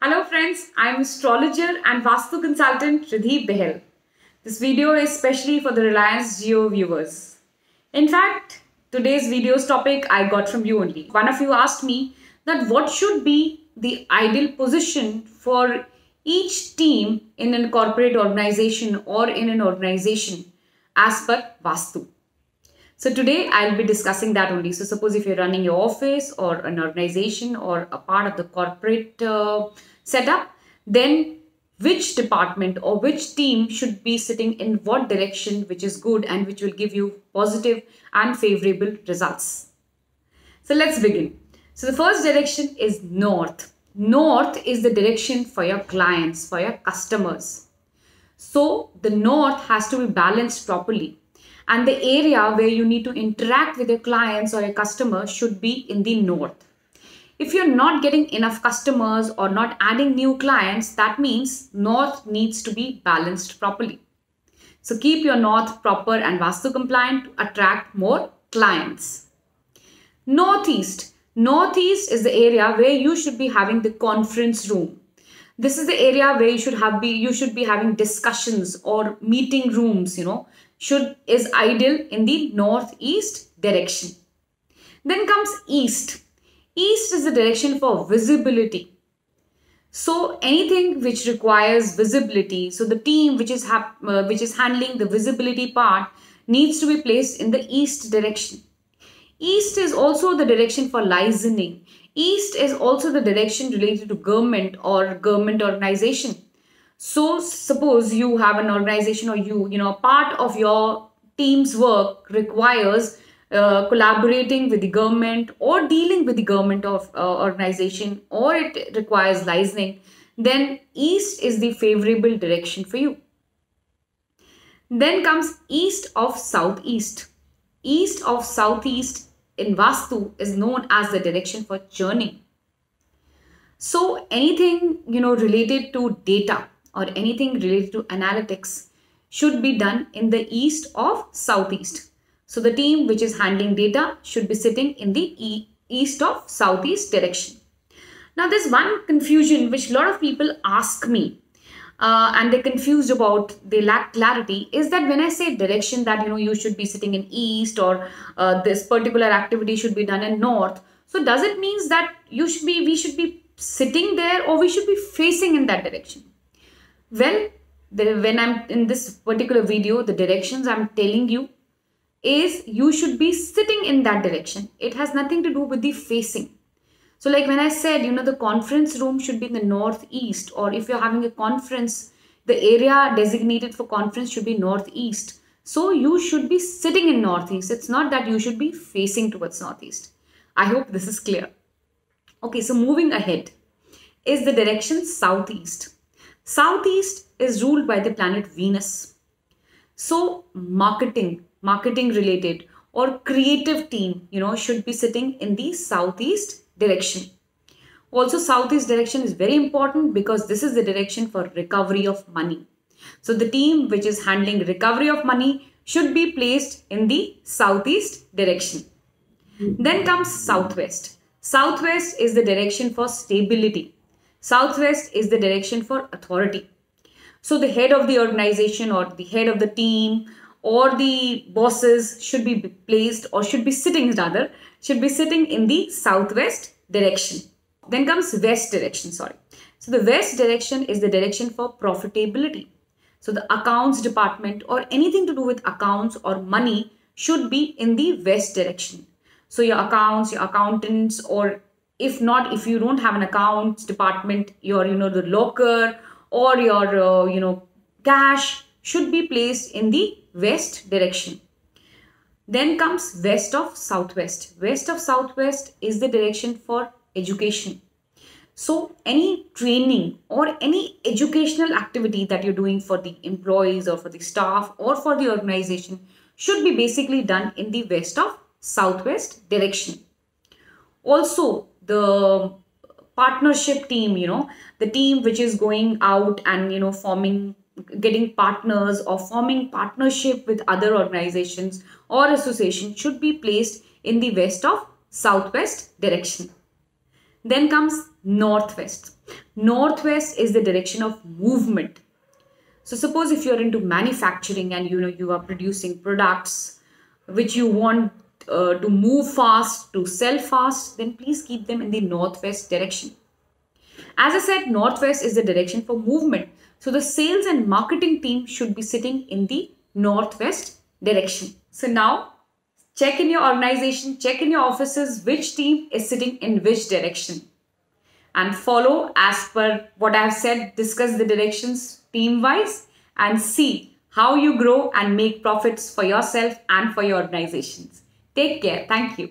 Hello friends, I am astrologer and Vastu consultant Ridhi Bahl. This video is specially for the Reliance Jio viewers. In fact, today's video's topic I got from you only. One of you asked me that what should be the ideal position for each team in a corporate organization or in an organization as per Vastu. So today I'll be discussing that only. So suppose if you're running your office or an organization or a part of the corporate uh, setup, then which department or which team should be sitting in what direction which is good and which will give you positive and favorable results. So let's begin. So the first direction is north. North is the direction for your clients, for your customers. So the north has to be balanced properly and the area where you need to interact with your clients or your customers should be in the north. If you're not getting enough customers or not adding new clients, that means north needs to be balanced properly. So keep your north proper and Vastu compliant to attract more clients. Northeast. Northeast is the area where you should be having the conference room. This is the area where you should have be you should be having discussions or meeting rooms, you know, should is ideal in the northeast direction. Then comes east. East is the direction for visibility. So anything which requires visibility, so the team which is uh, which is handling the visibility part needs to be placed in the east direction. East is also the direction for licensing. East is also the direction related to government or government organization so suppose you have an organization or you you know part of your team's work requires uh, collaborating with the government or dealing with the government of uh, organization or it requires licensing then east is the favorable direction for you. Then comes east of southeast. East of southeast in vastu is known as the direction for churning. So anything you know related to data or anything related to analytics should be done in the east of southeast. So the team which is handling data should be sitting in the east of southeast direction. Now there's one confusion which a lot of people ask me uh, and they're confused about, they lack clarity is that when I say direction that you know you should be sitting in east or uh, this particular activity should be done in north. So does it means that you should be, we should be sitting there or we should be facing in that direction? Well, the, when I'm in this particular video, the directions I'm telling you is you should be sitting in that direction. It has nothing to do with the facing. So like when I said, you know, the conference room should be in the northeast or if you're having a conference, the area designated for conference should be northeast. So you should be sitting in northeast. It's not that you should be facing towards northeast. I hope this is clear. Okay, so moving ahead is the direction southeast. Southeast is ruled by the planet Venus. So marketing, marketing related or creative team, you know, should be sitting in the southeast direction. Also, southeast direction is very important because this is the direction for recovery of money. So the team which is handling recovery of money should be placed in the southeast direction. Then comes southwest. Southwest is the direction for stability. Southwest is the direction for authority. So the head of the organization or the head of the team or the bosses should be placed or should be sitting rather, should be sitting in the southwest direction. Then comes west direction, sorry. So the west direction is the direction for profitability. So the accounts department or anything to do with accounts or money should be in the west direction. So your accounts, your accountants or if not if you don't have an accounts department your you know the locker or your uh, you know cash should be placed in the west direction. Then comes west of southwest. West of southwest is the direction for education. So any training or any educational activity that you're doing for the employees or for the staff or for the organization should be basically done in the west of southwest direction. Also the partnership team you know the team which is going out and you know forming getting partners or forming partnership with other organizations or association should be placed in the west of southwest direction then comes northwest. Northwest is the direction of movement. So suppose if you're into manufacturing and you know you are producing products which you want uh, to move fast, to sell fast, then please keep them in the northwest direction. As I said, northwest is the direction for movement. So the sales and marketing team should be sitting in the northwest direction. So now check in your organization, check in your offices which team is sitting in which direction. And follow as per what I have said, discuss the directions team wise and see how you grow and make profits for yourself and for your organizations. Take care. Thank you.